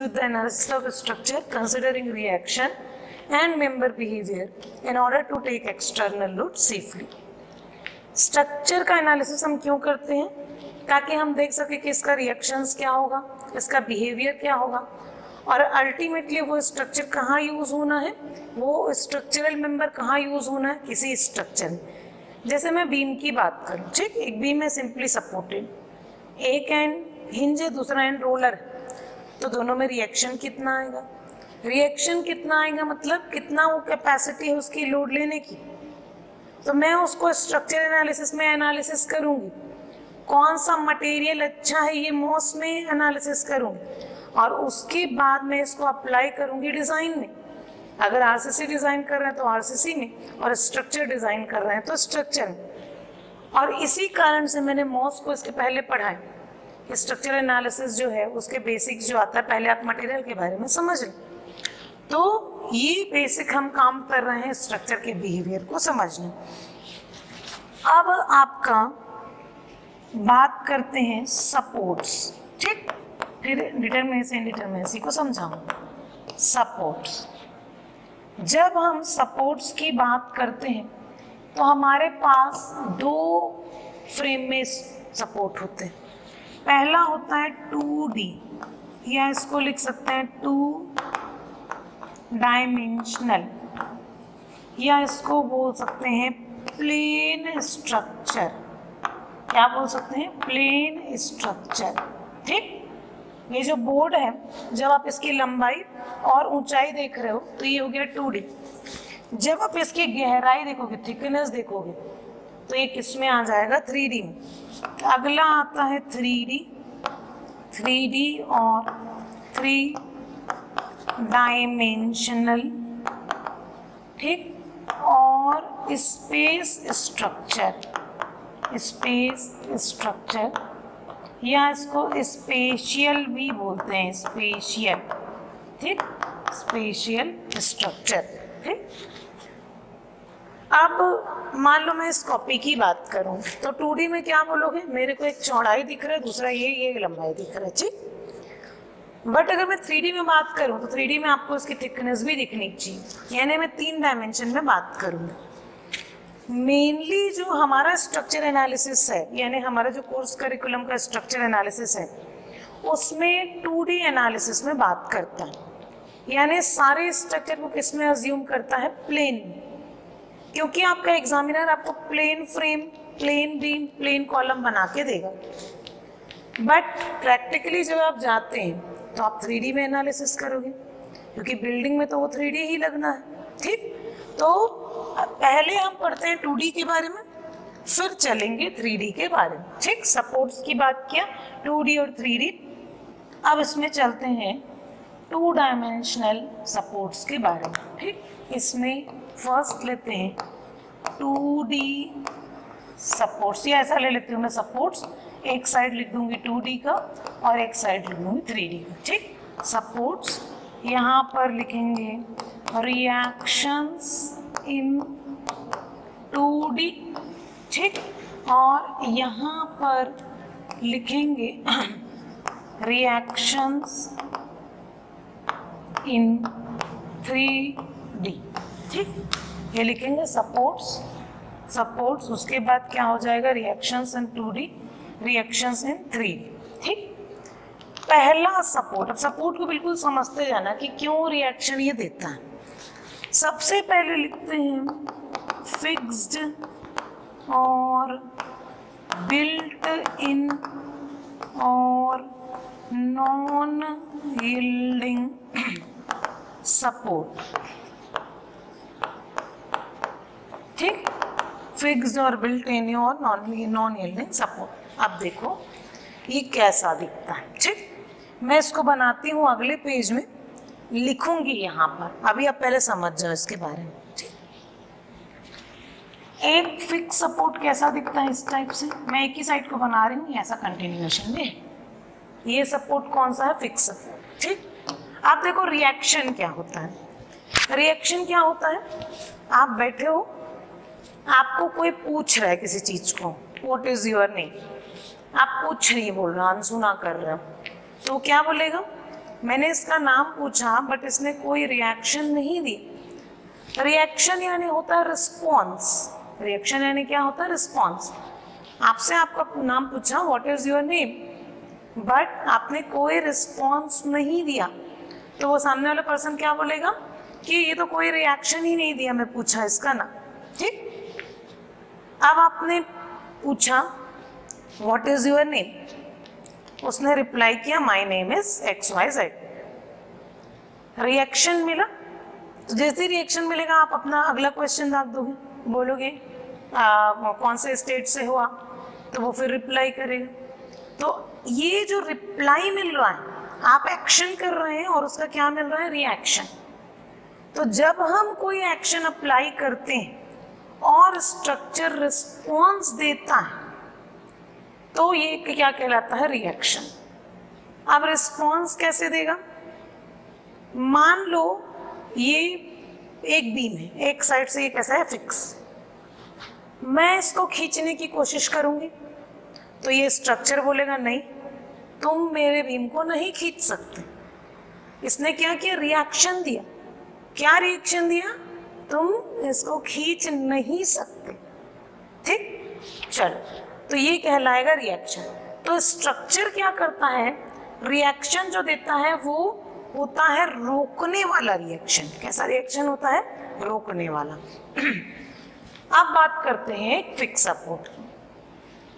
with the analysis of structure, considering reaction and member behavior in order to take external load safely. Structure का analysis हम क्यों करते हैं? ताकि हम देख सके कि इसका रिएक्शंस क्या होगा, इसका बिहेवियर क्या होगा। और अल्टीमेटली वो स्ट्रक्चर कहाँ यूज़ होना है? वो स्ट्रक्चरल मेंबर कहाँ यूज़ होना है? किसी स्ट्रक्चर में। जैसे मैं बीम की बात करूँ, ठीक? एक बीम है सिंपली सपोर्टेड एक एंड हिंज है, दूसरा एंड रोलर तो दोनों में रिएक्शन कितना आएगा? रिएक्शन कितना आएगा मतलब कितना वो कैपेसिटी है उसकी लोड लेने की? तो मैं उसको स्ट्रक्चर एनालिसिस में एनालिसिस करूँगी। कौन सा मटेरियल अच्छा है ये मॉस में एनालिसिस करूँगी? और उसके बाद मैं इसको अप्लाई करूँगी डिज़ाइन में। अगर आरसीसी डिज़ाइन कर रहे हैं तो आरसीसी में, और स्ट्रक्चर डिज़ाइन कर रहे हैं तो स्ट्रक्चर में। और इसी कारण से मैंने मॉस को इसके पहले पढ़ाए स्ट्रक्चर एनालिसिस जो है, उसके बेसिक जो आता है, पहले आप मटेरियल के बारे में समझ लें। तो ये बेसिक हम काम कर रहे हैं स्ट्रक्चर के बिहेवियर को समझने। अब आपका बात करते हैं सपोर्ट्स ठीक? फिर डिटर्मिनेसी डिटर्मिनेसी को समझाऊँगा सपोर्ट्स जब हम सपोर्ट्स की बात करते हैं तो हमारे पास दो फ्रेम में सपोर्ट होते हैं। पहला होता है टू डी। या इसको लिख सकते हैं टू डायमेंशनल। या इसको बोल सकते हैं प्लेन स्ट्रक्चर। क्या बोल सकते हैं? Plane structure. ठीक? ये जो बोर्ड है, जब आप इसकी लंबाई और ऊंचाई देख रहे हो तो ये हो गया टू डी। जब आप इसकी गहराई देखोगे थिकनेस देखोगे तो ये किसमें आ जाएगा? थ्री डी में। अगला आता है थ्री डी थ्री डी और थ्री डायमेंशनल, ठीक? और स्पेस स्ट्रक्चर स्पेस स्ट्रक्चर या इसको स्पेशियल भी बोलते हैं स्पेशियल ठीक? स्पेशियल स्ट्रक्चर ठीक? अब मान लो मैं इस कॉपी की बात करूँ तो टू में क्या बोलोगे? मेरे को एक चौड़ाई दिख रहा है, दूसरा ये ये लंबाई दिख रहा है, ठीक? बट अगर मैं थ्री में बात करूँ तो थ्री में आपको इसकी थिकनेस भी दिखनी चाहिए। यानी मैं तीन डायमेंशन में बात करूँगी मेनली जो हमारा स्ट्रक्चर एनालिसिस है, यानी हमारा जो कोर्स करिकुलम का स्ट्रक्चर एनालिसिस है, उसमें टू एनालिसिस में बात करता है। यानी सारे स्ट्रक्चर को किसमें अज्यूम करता है? प्लेन क्योंकि आपका एग्जामिनर आपको plane frame plane beam plane column बना के देगा। बट प्रैक्टिकली जब आप जाते हैं तो आप थ्री में एनालिसिस करोगे। क्योंकि बिल्डिंग में तो वो थ्री ही लगना है, ठीक? तो पहले हम पढ़ते हैं टू के बारे में, फिर चलेंगे थ्री के बारे में, ठीक? सपोर्ट्स की बात किया टू और थ्री अब इसमें चलते हैं टू डायमेंशनल सपोर्ट्स के बारे में, ठीक? इसमें फ़र्स्ट लेते हैं। Two D supports. या ऐसा ले लेती हूँ मैं सपोर्ट्स। एक साइड लिख दूँगी टू डी का और एक साइड लिख दूँगी थ्री डी का। ठीक? सपोर्ट्स। यहाँ पर लिखेंगे रिएक्शंस इन टू डी। ठीक? और यहाँ पर लिखेंगे रिएक्शंस इन थ्री डी। ठीक? ये लिखेंगे सपोर्ट्स सपोर्ट्स उसके बाद क्या हो जाएगा? Reactions in two D reactions in three ठीक? पहला सपोर्ट अब सपोर्ट को बिल्कुल समझते जाना कि क्यों रिएक्शन ये देता है। सबसे पहले लिखते हैं फिक्स्ड और बिल्ट इन और नॉन यील्डिंग सपोर्ट ठीक फिक्स्ड और बिल्ट इन और नॉन यील्डिंग सपोर्ट। अब देखो, ये कैसा दिखता है, ठीक? मैं इसको बनाती हूँ अगले पेज में, लिखूँगी यहाँ पर। अभी आप पहले समझ जाओ इसके बारे में एक फिक्स सपोर्ट कैसा दिखता है इस टाइप से? मैं एक ही साइड को बना रही हूँ ऐसा कंटिन्यूएशन में ये सपोर्ट कौन सा है? फिक्स सपोर्ट ठीक? आप देखो रिएक्शन क्या होता है। रिएक्शन क्या होता है? आप बैठे हो आपको कोई पूछ रहा है किसी चीज़ को वॉट इज़ योर नेम आप कुछ नहीं बोल रहे अनसुना कर रहे हो। तो क्या बोलेगा? मैंने इसका नाम पूछा बट इसने कोई रिएक्शन नहीं दी। रिएक्शन यानी होता है रिस्पॉन्स रिएक्शन यानी क्या होता है? रिस्पॉन्स आपसे आपका नाम पूछा what is your name but आपने कोई रिस्पॉन्स नहीं दिया। तो वो सामने वाला पर्सन क्या बोलेगा? कि ये तो कोई रिएक्शन ही नहीं दिया, मैं पूछा इसका ना ठीक? अब आपने पूछा व्हाट इज़ योर नेम उसने रिप्लाई किया my name is X Y Z reaction मिला? तो जैसे रिएक्शन मिलेगा आप अपना अगला क्वेश्चन रख दोगे। बोलोगे आ, कौन से स्टेट से हुआ? तो वो फिर रिप्लाई करेगा। तो ये जो रिप्लाई मिल रहा है आप एक्शन कर रहे हैं और उसका क्या मिल रहा है? रिएक्शन तो जब हम कोई एक्शन अप्लाई करते हैं और स्ट्रक्चर रिस्पॉन्स देता है। तो ये क्या कहलाता है? रिएक्शन अब रिस्पॉन्स कैसे देगा? मान लो ये एक बीम है, एक साइड से ये कैसा है? फिक्स मैं इसको खींचने की कोशिश करूँगी तो ये स्ट्रक्चर बोलेगा, नहीं, तुम मेरे बीम को नहीं खींच सकते। इसने क्या किया? रिएक्शन दिया। क्या रिएक्शन दिया? तुम इसको खींच नहीं सकते। ठीक? चलो तो ये कहलाएगा रिएक्शन तो स्ट्रक्चर क्या करता है? रिएक्शन जो देता है वो होता है रोकने वाला रिएक्शन कैसा रिएक्शन होता है? रोकने वाला। अब बात करते हैं फिक्स सपोर्ट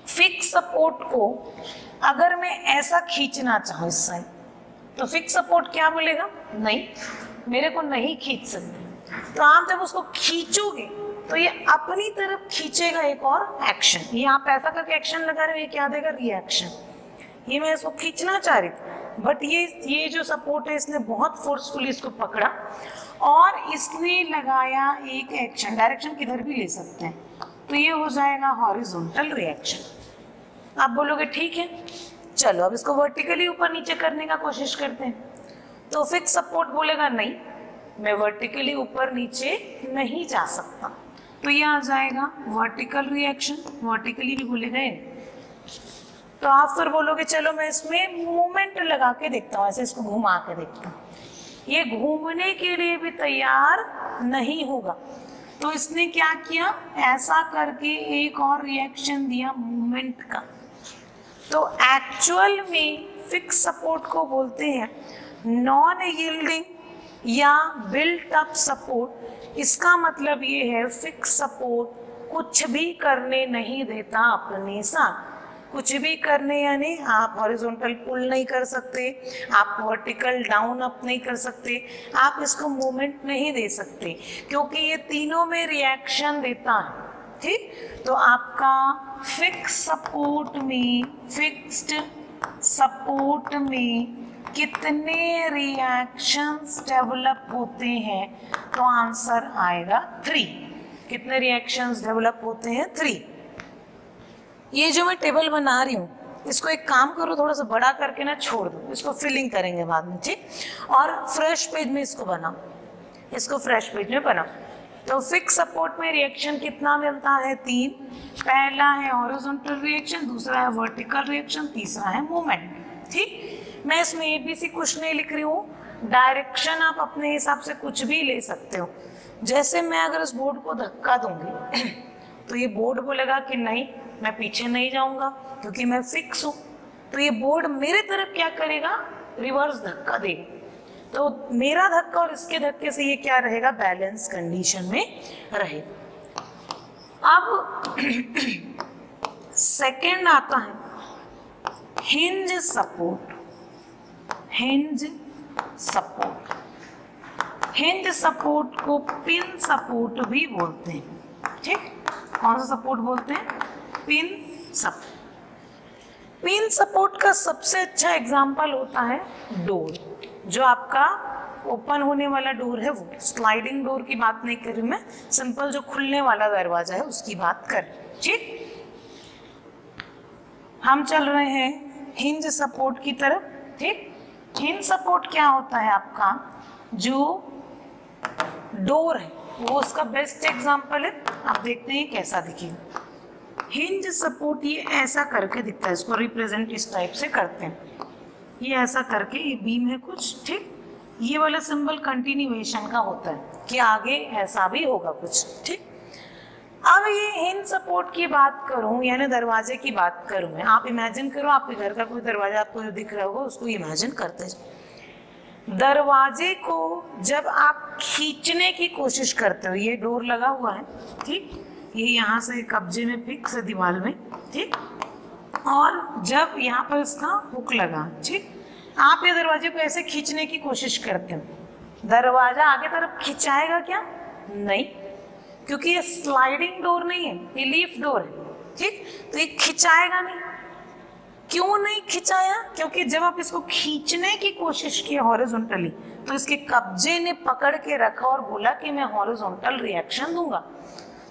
फिक्स सपोर्ट को अगर मैं ऐसा खींचना चाहूँ इस साइड तो फिक्स सपोर्ट क्या बोलेगा? नहीं, मेरे को नहीं खींच सकते। तो आप जब उसको खींचोगे तो ये अपनी तरफ़ खींचेगा एक और एक्शन ये आप ऐसा करके एक्शन लगा रहे हो, ये क्या देगा? रिएक्शन ये मैं इसको खींचना चाह रही थी बट ये ये जो सपोर्ट है, इसने बहुत फोर्सफुली इसको पकड़ा और इसने लगाया एक एक्शन डायरेक्शन किधर भी ले सकते हैं। तो ये हो जाएगा हॉरिजॉन्टल रिएक्शन आप बोलोगे, ठीक है, चलो, अब इसको वर्टिकली ऊपर नीचे करने का कोशिश करते हैं। तो फिक्स सपोर्ट बोलेगा, नहीं मैं वर्टिकली ऊपर नीचे नहीं जा सकता। तो ये आ जाएगा वर्टिकल रिएक्शन वर्टिकली भी बोलेगा तो आप फिर बोलोगे, चलो मैं इसमें मूवमेंट लगा के देखता हूँ, ऐसे इसको घुमा के देखता हूँ। ये घूमने के लिए भी तैयार नहीं होगा। तो इसने क्या किया? ऐसा करके एक और रिएक्शन दिया मूवमेंट का। तो एक्चुअल में फिक्स सपोर्ट को बोलते हैं नॉन यील्डिंग या बिल्ट अप सपोर्ट इसका मतलब ये है फिक्स सपोर्ट कुछ भी करने नहीं देता अपने साथ। कुछ भी करने यानी आप हॉरिजॉन्टल पुल नहीं कर सकते, आप वर्टिकल डाउन अप नहीं कर सकते, आप इसको मूवमेंट नहीं दे सकते, क्योंकि ये तीनों में रिएक्शन देता है, ठीक? तो आपका फिक्स सपोर्ट में फिक्स्ड सपोर्ट में कितने रिएक्शंस डेवलप होते हैं? तो आंसर आएगा थ्री कितने रिएक्शंस डेवलप होते हैं? थ्री ये जो मैं टेबल बना रही हूँ, इसको एक काम करो, थोड़ा सा बड़ा करके ना छोड़ दो। इसको फिलिंग करेंगे बाद में, ठीक? और फ्रेश पेज में इसको बनाओ। इसको फ्रेश पेज में बनाओ। तो फिक्स सपोर्ट में रिएक्शन कितना मिलता है? तीन. पहला है हॉरिजॉन्टल रिएक्शन दूसरा है वर्टिकल रिएक्शन तीसरा है मूवमेंट ठीक? मैं इसमें ए बी सी कुछ नहीं लिख रही हूँ। डायरेक्शन आप अपने हिसाब से कुछ भी ले सकते हो। जैसे मैं अगर इस बोर्ड को धक्का दूँगी तो ये बोर्ड बोलेगा कि नहीं, मैं पीछे नहीं जाऊँगा, क्योंकि मैं फिक्स हूँ। तो ये बोर्ड मेरे तरफ़ क्या करेगा? रिवर्स धक्का देगा। तो मेरा धक्का और इसके धक्के से ये क्या रहेगा? बैलेंस कंडीशन में रहेगा। अब सेकेंड आता है। Hinge support hinge support hinge support को पिन सपोर्ट भी बोलते हैं। ठीक? कौन सा सपोर्ट बोलते हैं? पिन सपोर्ट पिन सपोर्ट का सबसे अच्छा एग्जांपल होता है डोर जो आपका ओपन होने वाला डोर है वो। स्लाइडिंग डोर की बात नहीं कर रही मैं। सिंपल जो खुलने वाला दरवाज़ा है उसकी बात कर ठीक? हम चल रहे हैं हिंज सपोर्ट की तरफ़। ठीक? हिंज सपोर्ट क्या होता है आपका? जो डोर है, वो उसका बेस्ट एग्जांपल है। आप देखते हैं कैसा दिखेगा हिंज सपोर्ट ये ऐसा करके दिखता है, इसको रिप्रेजेंट इस टाइप से करते हैं। ये ऐसा करके, ये बीम है कुछ, ठीक? ये वाला सिंबल कंटिन्यूएशन का होता है, कि आगे ऐसा भी होगा कुछ, ठीक? अब ये हिंद सपोर्ट की बात करूँ, यानी दरवाजे की बात करूँ मैं, आप इमेजिन करो, आपके घर का कोई दरवाज़ा आपको जो दिख रहा होगा, उसको इमेजिन करते दरवाजे को जब आप खींचने की कोशिश करते हो, ये डोर लगा हुआ है, ठीक? ये यहाँ से कब्जे में फिक्स है दीवार में, ठीक? और जब यहाँ पर इसका हुक लगा, ठीक? आप ये दरवाजे को ऐसे खींचने की कोशिश करते हो। दरवाज़ा आगे तरफ़ खिंचाएगा क्या? नहीं। क्योंकि ये स्लाइडिंग डोर नहीं है, ये लीफ डोर है, ठीक? तो ये खिंचाएगा नहीं। क्यों नहीं खिंचाया? क्योंकि जब आप इसको खींचने की कोशिश की हॉरिजॉन्टली तो इसके कब्जे ने पकड़ के रखा और बोला कि मैं हॉरिजॉन्टल रिएक्शन दूँगा।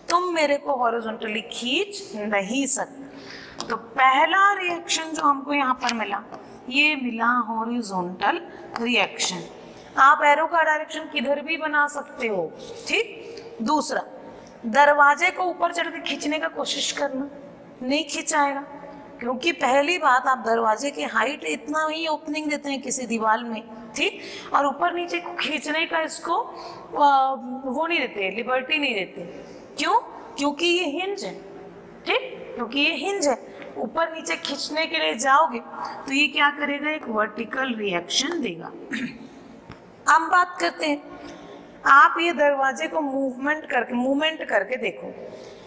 तुम मेरे को हॉरिजॉन्टली खींच नहीं सकते। तो पहला रिएक्शन जो हमको यहाँ पर मिला, ये मिला हॉरिजॉन्टल रिएक्शन आप एरो का डायरेक्शन किधर भी बना सकते हो, ठीक? दूसरा दरवाजे को ऊपर चढ़ के खींचने का कोशिश करना, नहीं खिंचाएगा। क्योंकि पहली बात, आप दरवाजे के हाइट इतना ही ओपनिंग देते हैं किसी दीवार में, ठीक? और ऊपर नीचे को खींचने का इसको वो नहीं देते लिबर्टी नहीं देते। क्यों? क्योंकि ये हिंज है, ठीक? क्योंकि ये हिंज है। ऊपर नीचे खींचने के लिए जाओगे तो ये क्या करेगा? एक वर्टिकल रिएक्शन देगा। हम बात करते हैं। आप ये दरवाजे को मूवमेंट करके मूवमेंट करके देखो।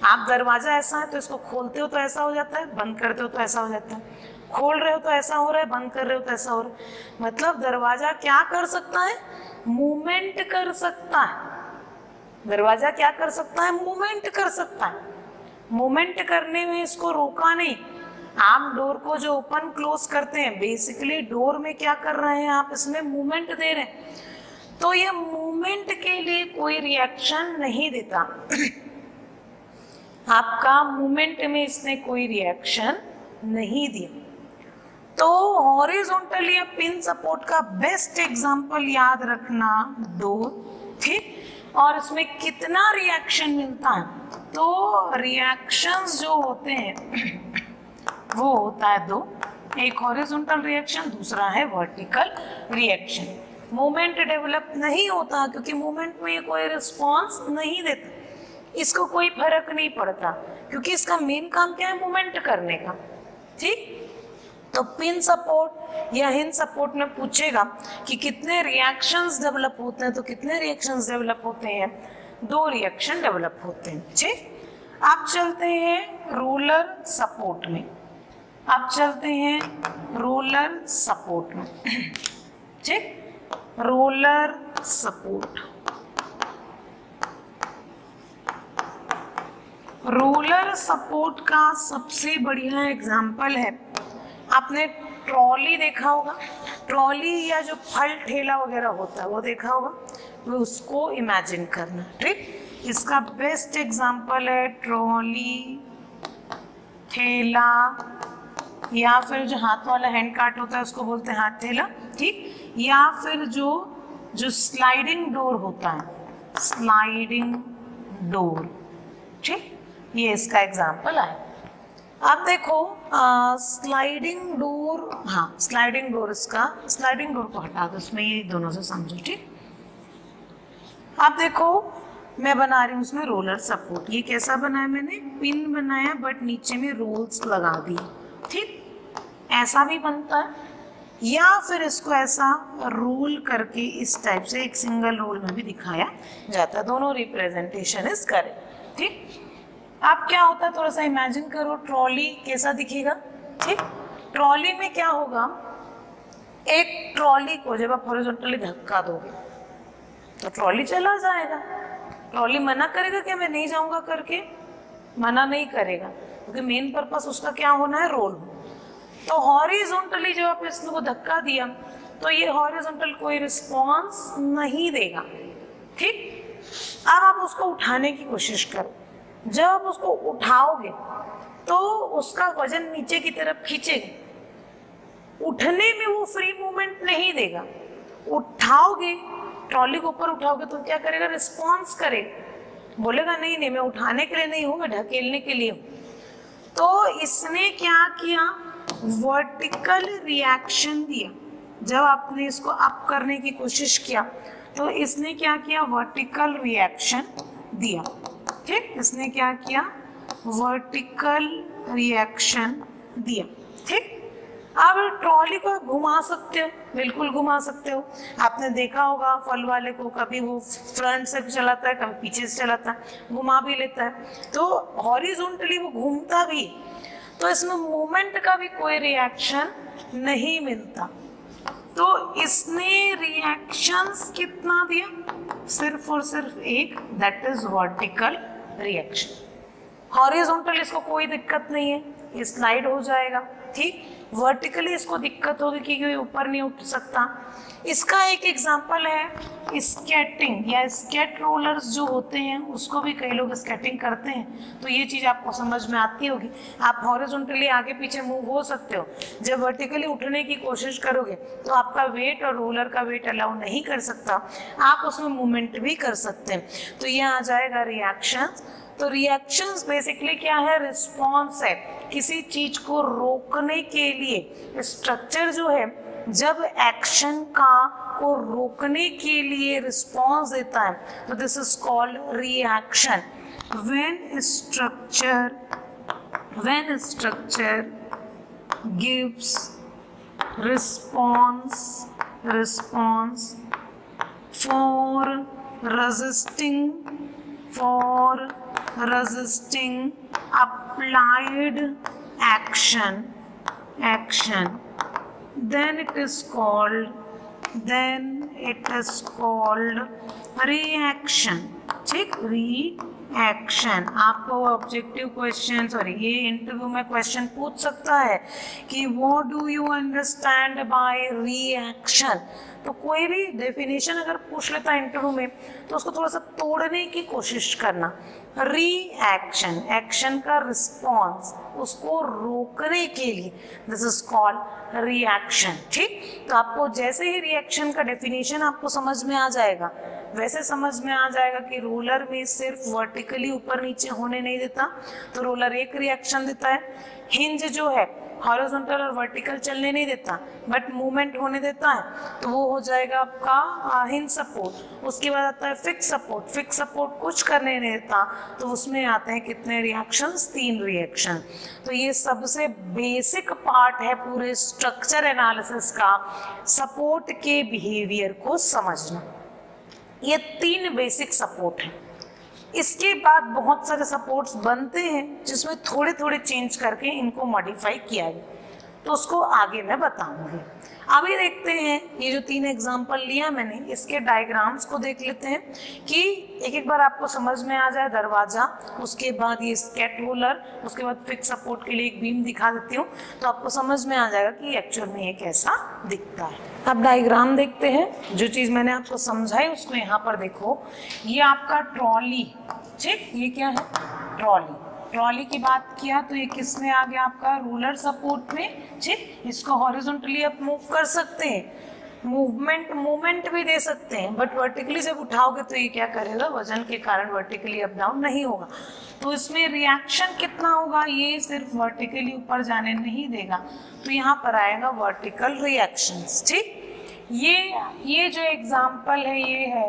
आप दरवाज़ा ऐसा है तो इसको खोलते हो तो ऐसा हो जाता है, बंद करते हो तो ऐसा हो जाता है। खोल रहे हो तो ऐसा हो रहा है, बंद कर रहे हो तो ऐसा हो रहा है। मतलब दरवाज़ा क्या कर सकता है? मूवमेंट कर सकता है। दरवाज़ा क्या कर सकता है? मूवमेंट कर सकता है। मूवमेंट करने में इसको रोका नहीं। आप डोर को जो ओपन क्लोज करते हैं बेसिकली डोर में क्या कर रहे हैं आप इसमें मूवमेंट दे रहे हैं। तो ये मूवमेंट के लिए कोई रिएक्शन नहीं देता। आपका मूवमेंट में इसने कोई रिएक्शन नहीं दिया। तो हॉरिजॉन्टल या पिन सपोर्ट का बेस्ट एग्जांपल याद रखना डोर ठीक? और इसमें कितना रिएक्शन मिलता है? तो रिएक्शंस जो होते हैं, वो होता है दो। एक हॉरिजॉन्टल रिएक्शन दूसरा है वर्टिकल रिएक्शन मोमेंट डेवलप नहीं होता, क्योंकि मोमेंट में कोई रिस्पॉन्स नहीं देता। इसको कोई फ़र्क नहीं पड़ता, क्योंकि इसका मेन काम क्या है? मोमेंट करने का। ठीक? तो पिन सपोर्ट या हिन सपोर्ट में पूछेगा कि कितने रिएक्शंस डेवलप होते हैं तो कितने रिएक्शंस डेवलप होते हैं? दो रिएक्शन डेवलप होते हैं। ठीक? आप चलते हैं रोलर सपोर्ट में। आप चलते हैं रोलर सपोर्ट में। ठीक? रोलर सपोर्ट रोलर सपोर्ट का सबसे बढ़िया एग्ज़ाम्पल है। आपने ट्रॉली देखा होगा। ट्रॉली या जो फल ठेला वगैरह होता है, वो देखा होगा। वो उसको इमेजिन करना, ठीक? इसका बेस्ट एग्ज़ाम्पल है ट्रॉली ठेला। या फिर जो हाथ वाला हैंड कार्ट होता है, उसको बोलते हैं हाथ ठेला ठीक? या फिर जो जो स्लाइडिंग डोर होता है स्लाइडिंग डोर ठीक? ये इसका एग्ज़ाम्पल है अब देखो स्लाइडिंग डोर हाँ स्लाइडिंग डोर इसका स्लाइडिंग डोर को हटा दो, उसमें ये दोनों से समझो, ठीक? अब देखो, मैं बना रही हूँ उसमें रोलर सपोर्ट ये कैसा बनाया मैंने? पिन बनाया बट नीचे में रोल्स लगा दिए, ठीक? ऐसा भी बनता है? या फिर इसको ऐसा रोल करके इस टाइप से एक सिंगल रोल में भी दिखाया जाता है? दोनों रिप्रेजेंटेशन इज़ करें ठीक? अब क्या होता है? थोड़ा सा इमेजिन करो ट्रॉली कैसा दिखेगा? ठीक? ट्रॉली में क्या होगा? एक ट्रॉली को जब आप हॉरिजॉन्टली धक्का दोगे तो ट्रॉली चला जाएगा। ट्रॉली मना करेगा कि मैं नहीं जाऊँगा करके? मना नहीं करेगा, क्योंकि मेन पर्पस उसका क्या होना है? रोल तो हॉरिजॉन्टली जब आप इसको धक्का दिया तो ये हॉरिजॉन्टल कोई रिस्पॉन्स नहीं देगा। ठीक? अब आप उसको उठाने की कोशिश करो। जब आप उसको उठाओगे तो उसका वज़न नीचे की तरफ़ खींचेगा। उठने में वो फ्री मूवमेंट नहीं देगा। उठाओगे ट्रॉली को ऊपर उठाओगे तो क्या करेगा? रिस्पॉन्स करेगा। बोलेगा, नहीं नहीं, मैं उठाने के लिए नहीं हूँ, मैं ढकेलने के लिए हूँ। तो इसने क्या किया? वर्टिकल रिएक्शन दिया। जब आपने इसको अप करने की कोशिश किया तो इसने क्या किया? वर्टिकल रिएक्शन दिया। ठीक? इसने क्या किया? वर्टिकल रिएक्शन दिया। ठीक? अब ट्रॉली को घुमा सकते हो। बिल्कुल घुमा सकते हो। आपने देखा होगा, फल वाले को कभी वो फ्रंट से चलाता है, कभी पीछे से चलाता है, घुमा भी लेता है। तो हॉरिजॉन्टली वो घूमता भी तो इसमें मोमेंट का भी कोई रिएक्शन नहीं मिलता। तो इसने रिएक्शंस कितना दिया? सिर्फ़ और सिर्फ़ एक that is vertical reaction horizontal इसको कोई दिक्कत नहीं है, ये स्लाइड हो जाएगा। ठीक वर्टिकली इसको दिक्कत होगी क्योंकि ऊपर नहीं उठ सकता। इसका एक एग्जांपल है स्केटिंग या स्केट रोलर्स जो होते हैं, उसको भी कई लोग स्केटिंग करते हैं। तो ये चीज़ आपको समझ में आती होगी। आप हॉरिजॉन्टली आगे पीछे मूव हो सकते हो। जब वर्टिकली उठने की कोशिश करोगे तो आपका वेट और रोलर का वेट अलाउ नहीं कर सकता। आप उसमें मूवमेंट भी कर सकते हैं। तो ये आ जाएगा रिएक्शन तो रिएक्शंस बेसिकली क्या है? रिस्पॉन्स है। किसी चीज़ को रोकने के लिए स्ट्रक्चर जो है, जब एक्शन का को रोकने के लिए रिस्पॉन्स देता है तो this is called reaction when structure when structure gives response response for resisting, for resisting applied action action. Then it is called then it is called reaction. ठीक रिएक्शन आपको ऑब्जेक्टिव क्वेश्चन सॉरी ये interview में question पूछ सकता है कि what do you understand by reaction तो कोई भी डेफिनेशन अगर पूछ लेता है इंटरव्यू में तो उसको थोड़ा सा तोड़ने की कोशिश करना। रिएक्शन एक्शन का रिस्पॉन्स उसको रोकने के लिए दिस इज़ कॉल्ड रिएक्शन ठीक? तो आपको जैसे ही रिएक्शन का डेफिनेशन आपको समझ में आ जाएगा वैसे समझ में आ जाएगा कि रोलर में सिर्फ़ वर्टिकली ऊपर नीचे होने नहीं देता। तो रोलर एक रिएक्शन देता है। हिंज जो है हॉरिजॉन्टल और वर्टिकल चलने नहीं देता बट मूवमेंट होने देता है। तो वो हो जाएगा आपका हिंज सपोर्ट उसके बाद आता है फिक्स सपोर्ट फिक्स सपोर्ट कुछ करने नहीं देता। तो उसमें आते हैं कितने रिएक्शंस तीन रिएक्शन तो ये सबसे बेसिक पार्ट है पूरे स्ट्रक्चर एनालिसिस का। सपोर्ट के बिहेवियर को समझना। ये तीन बेसिक सपोर्ट हैं। इसके बाद बहुत सारे सपोर्ट्स बनते हैं, जिसमें थोड़े थोड़े चेंज करके इनको मॉडिफाई किया गया। तो उसको आगे मैं बताऊँगी। अभी देखते हैं, ये जो तीन एग्ज़ाम्पल लिया मैंने, इसके डायग्राम्स को देख लेते हैं कि एक एक बार आपको समझ में आ जाए दरवाज़ा, उसके बाद ये स्केट रोलर उसके बाद फिक्स सपोर्ट के लिए एक बीम दिखा देती हूँ तो आपको समझ में आ जाएगा कि एक्चुअल में ये कैसा दिखता है। अब डायग्राम देखते हैं, जो चीज़ मैंने आपको समझाई उसको यहाँ पर देखो, ये आपका ट्रॉली ठीक, ये क्या है? ट्रॉली ट्रॉली की बात किया तो ये किसमें आ गया आपका रूलर सपोर्ट में? ठीक इसको हॉरिजॉन्टली आप मूव कर सकते हैं। मूवमेंट मूवमेंट भी दे सकते हैं बट वर्टिकली जब उठाओगे तो ये क्या करेगा? वज़न के कारण वर्टिकली अप डाउन नहीं होगा। तो इसमें रिएक्शन कितना होगा? ये सिर्फ़ वर्टिकली ऊपर जाने नहीं देगा। तो यहाँ पर आएगा वर्टिकल रिएक्शंस ठीक? ये ये जो एग्ज़ाम्पल है, ये है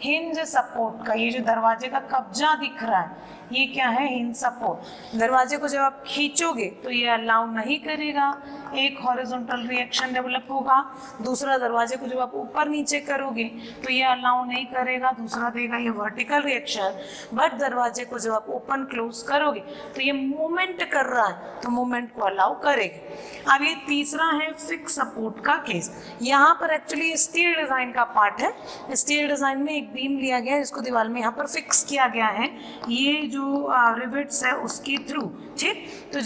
हिंज सपोर्ट का, ये जो दरवाजे का कब्जा दिख रहा है ये क्या है? हिंज सपोर्ट दरवाजे को जब आप खींचोगे तो ये अलाउ नहीं करेगा। एक हॉरिजॉन्टल रिएक्शन डेवलप होगा। दूसरा दरवाजे को जब आप ऊपर नीचे करोगे तो ये अलाउ नहीं करेगा। दूसरा देगा ये वर्टिकल रिएक्शन बट दरवाजे को जब आप ओपन क्लोज करोगे तो ये मूवमेंट कर रहा है तो मूवमेंट को अलाउ करेगा। अब ये तीसरा है फिक्स सपोर्ट का केस यहाँ पर एक्चुअली स्टील डिज़ाइन का पार्ट है। स्टील डिज़ाइन में एक बीम लिया गया है, जिसको दीवार में यहाँ पर फिक्स किया गया है। ये जो रिविट्स है उसके थ्रू ठीक? तो